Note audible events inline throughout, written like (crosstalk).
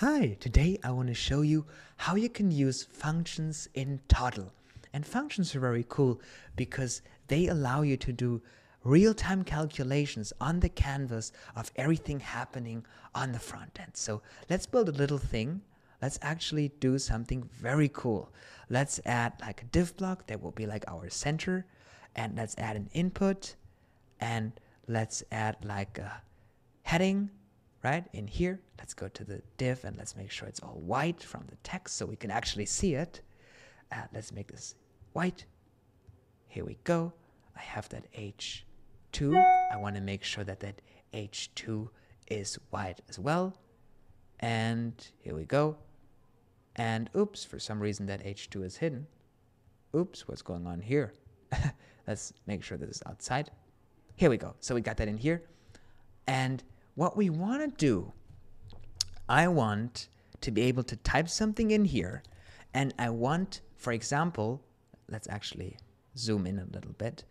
Hi, today I want to show you how you can use functions in Toddle. And functions are very cool because they allow you to do real-time calculations on the canvas of everything happening on the front end. So let's build a little thing. Let's actually do something very cool. Let's add like a div block that will be like our center. And let's add an input. And let's add like a heading right? In here, let's go to the div and let's make sure it's all white from the text so we can actually see it. Uh, let's make this white. Here we go. I have that H2. I want to make sure that that H2 is white as well. And here we go. And oops, for some reason that H2 is hidden. Oops, what's going on here? (laughs) let's make sure this is outside. Here we go. So we got that in here. And what we want to do, I want to be able to type something in here, and I want, for example, let's actually zoom in a little bit.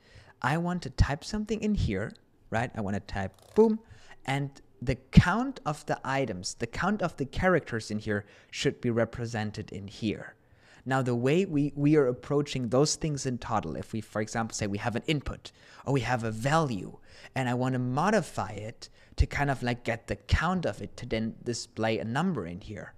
I want to type something in here, right? I want to type boom, and the count of the items, the count of the characters in here should be represented in here. Now, the way we, we are approaching those things in Toddle, if we, for example, say we have an input or we have a value and I want to modify it to kind of like get the count of it to then display a number in here,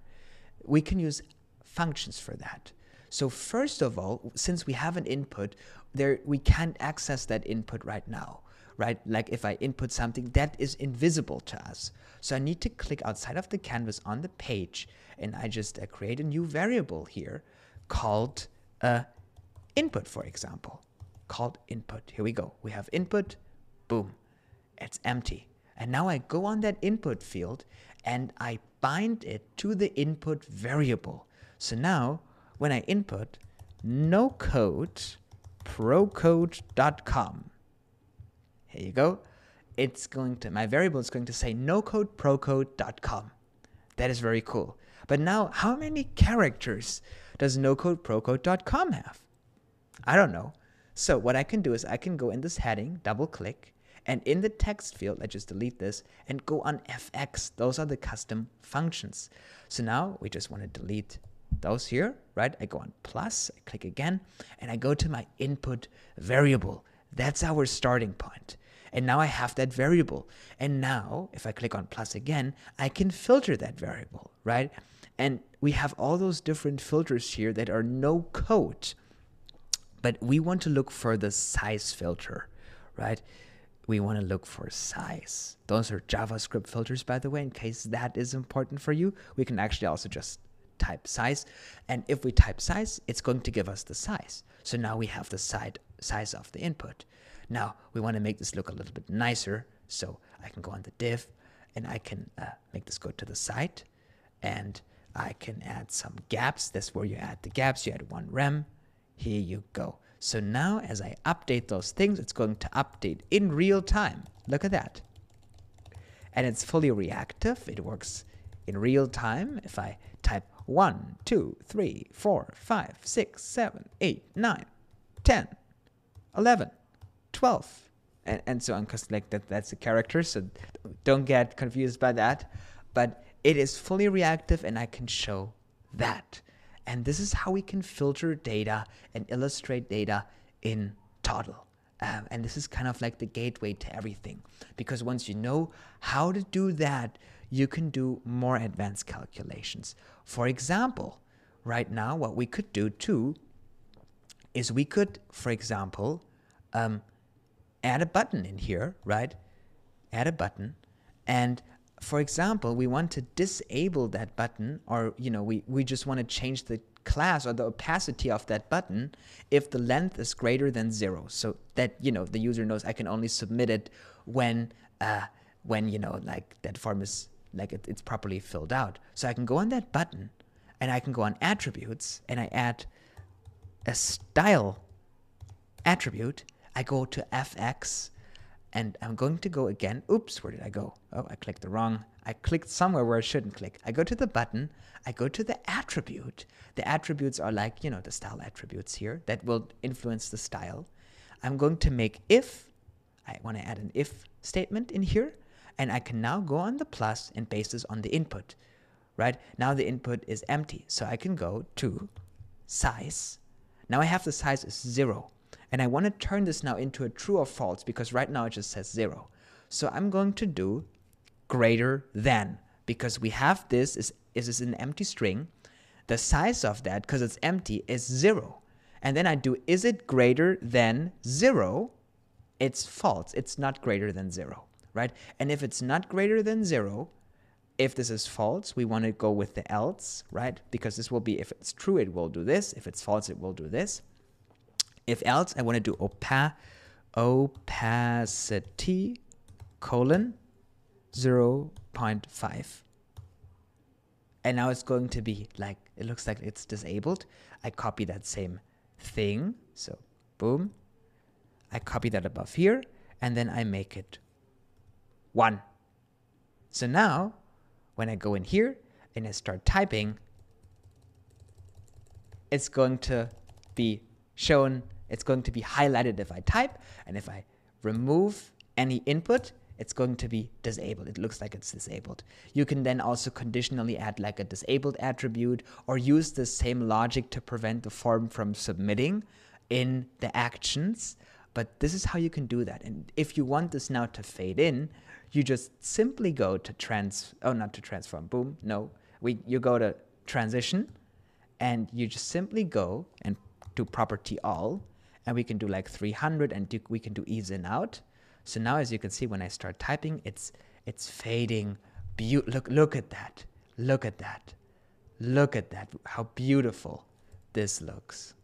we can use functions for that. So first of all, since we have an input, there we can't access that input right now, right? Like if I input something that is invisible to us. So I need to click outside of the canvas on the page and I just uh, create a new variable here called uh, input, for example, called input. Here we go. We have input, boom, it's empty. And now I go on that input field and I bind it to the input variable. So now when I input no code procode.com, here you go. It's going to, my variable is going to say no code procode.com. That is very cool. But now, how many characters does nocodeprocode.com have? I don't know. So what I can do is I can go in this heading, double click, and in the text field, I just delete this and go on fx. Those are the custom functions. So now we just want to delete those here, right? I go on plus, I click again, and I go to my input variable. That's our starting point. And now I have that variable. And now if I click on plus again, I can filter that variable, right? And we have all those different filters here that are no code. But we want to look for the size filter, right? We want to look for size. Those are JavaScript filters, by the way, in case that is important for you. We can actually also just type size. And if we type size, it's going to give us the size. So now we have the side, size of the input. Now we want to make this look a little bit nicer. So I can go on the div and I can uh, make this go to the side and I can add some gaps. That's where you add the gaps. You add one rem. Here you go. So now as I update those things, it's going to update in real time. Look at that. And it's fully reactive. It works in real time. If I type 1, 2, 3, 4, 5, 6, 7, 8, 9, 10, 11, 12, and, and so on, because like that, that's a character, so don't get confused by that. But it is fully reactive and I can show that. And this is how we can filter data and illustrate data in Toddle. Um, and this is kind of like the gateway to everything. Because once you know how to do that, you can do more advanced calculations. For example, right now, what we could do too is we could, for example, um, add a button in here, right? Add a button. And for example, we want to disable that button or, you know, we, we just want to change the class or the opacity of that button if the length is greater than zero. So that, you know, the user knows I can only submit it when, uh, when, you know, like that form is like it, it's properly filled out. So I can go on that button and I can go on attributes and I add a style attribute. I go to fx and I'm going to go again. Oops, where did I go? Oh, I clicked the wrong. I clicked somewhere where I shouldn't click. I go to the button. I go to the attribute. The attributes are like, you know, the style attributes here that will influence the style. I'm going to make if. I want to add an if statement in here. And I can now go on the plus and base this on the input. right? Now the input is empty. So I can go to size. Now I have the size is zero. And I want to turn this now into a true or false because right now it just says zero. So I'm going to do greater than because we have this is, is this an empty string. The size of that, because it's empty, is zero. And then I do is it greater than zero? It's false. It's not greater than zero, right? And if it's not greater than zero, if this is false, we want to go with the else, right? Because this will be, if it's true, it will do this. If it's false, it will do this. If else, I want to do opa opacity colon 0.5. And now it's going to be like, it looks like it's disabled. I copy that same thing. So boom. I copy that above here and then I make it one. So now when I go in here and I start typing, it's going to be shown, it's going to be highlighted if I type, and if I remove any input, it's going to be disabled. It looks like it's disabled. You can then also conditionally add like a disabled attribute or use the same logic to prevent the form from submitting in the actions. But this is how you can do that. And if you want this now to fade in, you just simply go to trans, oh, not to transform, boom, no. We, you go to transition and you just simply go and do property all and we can do like 300 and we can do ease in out so now as you can see when I start typing, it's it's fading. Be- look look at that. Look at that. Look at that. How beautiful this looks.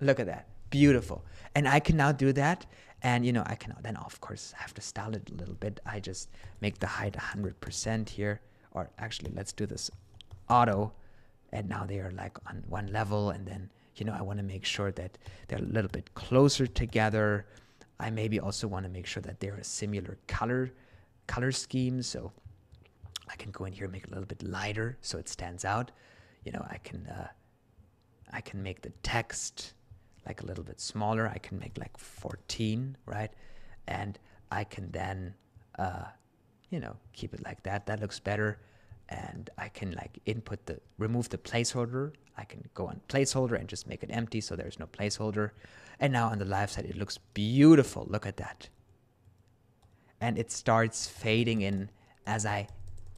Look at that. Beautiful. And I can now do that. And you know, I can then of course have to style it a little bit. I just make the height 100% here. Or actually, let's do this auto. And now they are like on one level. And then you know i want to make sure that they're a little bit closer together. I maybe also want to make sure that they're a similar color color scheme. So i can go in here and make it a little bit lighter so it stands out. You know i can uh, i can make the text like a little bit smaller i can make like 14 right and i can then uh, you know keep it like that that looks better and I can like input the remove the placeholder. I can go on placeholder and just make it empty so there's no placeholder. And now on the live side it looks beautiful. Look at that. And it starts fading in as I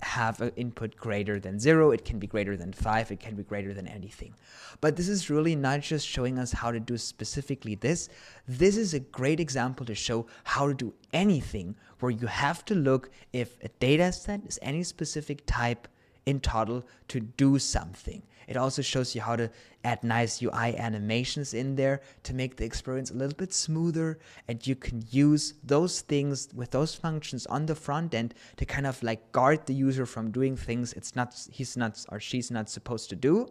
have an input greater than zero, it can be greater than five, it can be greater than anything. But this is really not just showing us how to do specifically this. This is a great example to show how to do anything where you have to look if a data set is any specific type in Toddle to do something. It also shows you how to add nice UI animations in there to make the experience a little bit smoother. And you can use those things with those functions on the front end to kind of like guard the user from doing things it's not he's not or she's not supposed to do.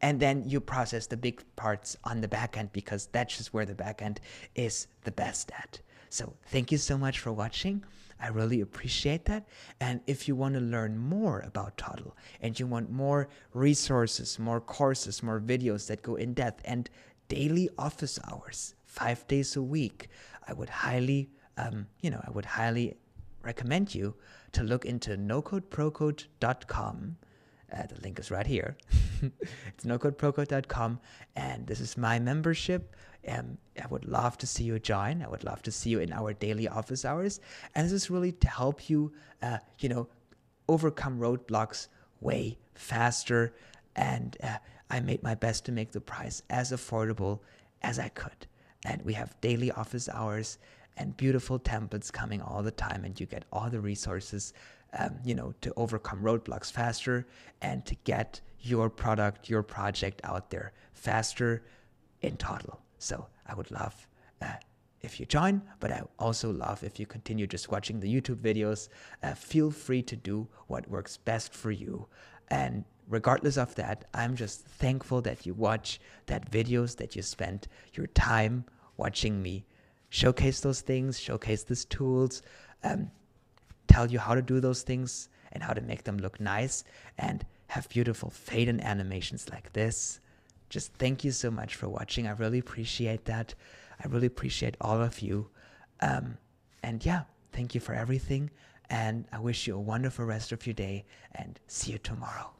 And then you process the big parts on the back end because that's just where the back end is the best at. So thank you so much for watching. I really appreciate that. And if you want to learn more about Toddle and you want more resources, more courses, more videos that go in depth and daily office hours, five days a week, I would highly, um, you know, I would highly recommend you to look into nocodeprocode.com. Uh, the link is right here. (laughs) it's nocodeprocode.com, and this is my membership um, I would love to see you join. I would love to see you in our daily office hours. And this is really to help you, uh, you know, overcome roadblocks way faster. And uh, I made my best to make the price as affordable as I could. And we have daily office hours and beautiful templates coming all the time, and you get all the resources, um, you know, to overcome roadblocks faster and to get your product, your project out there faster in Toddle. So I would love uh, if you join, but I also love if you continue just watching the YouTube videos. Uh, feel free to do what works best for you. And regardless of that, I'm just thankful that you watch that videos, that you spent your time watching me showcase those things, showcase these tools, um, tell you how to do those things and how to make them look nice and have beautiful fade in animations like this just thank you so much for watching. I really appreciate that. I really appreciate all of you. Um, and yeah, thank you for everything. And I wish you a wonderful rest of your day and see you tomorrow.